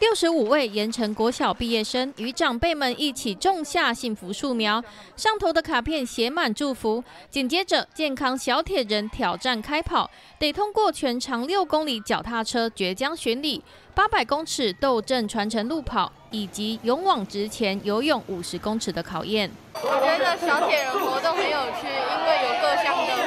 六十五位盐城国小毕业生与长辈们一起种下幸福树苗，上头的卡片写满祝福。紧接着，健康小铁人挑战开跑，得通过全长六公里脚踏车绝江巡礼、八百公尺斗阵传承路跑以及勇往直前游泳五十公尺的考验。我觉得小铁人活动很有趣，因为有各项的。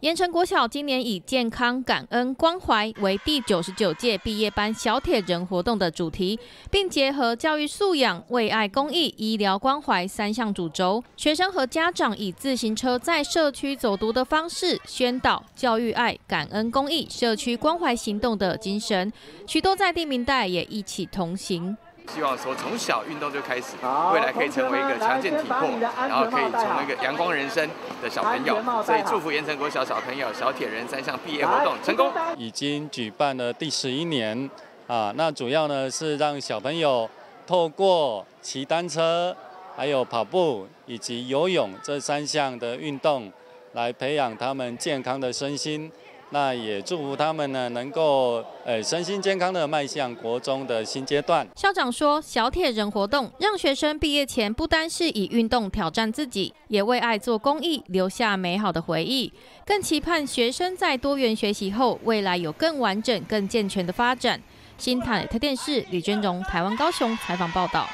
盐城国小今年以健康、感恩、关怀为第九十九届毕业班小铁人活动的主题，并结合教育素养、为爱公益、医疗关怀三项主轴。学生和家长以自行车在社区走读的方式，宣导教育爱、感恩、公益、社区关怀行动的精神。许多在地民代也一起同行。希望说从小运动就开始，未来可以成为一个强健体魄，然后可以成为一个阳光人生的小朋友。所以祝福盐城国小小朋友小铁人三项毕业活动成功。已经举办了第十一年啊，那主要呢是让小朋友透过骑单车、还有跑步以及游泳这三项的运动，来培养他们健康的身心。那也祝福他们呢，能够呃身心健康的迈向国中的新阶段。校长说，小铁人活动让学生毕业前不单是以运动挑战自己，也为爱做公益，留下美好的回忆。更期盼学生在多元学习后，未来有更完整、更健全的发展。新台特电视李娟荣，台湾高雄采访报道。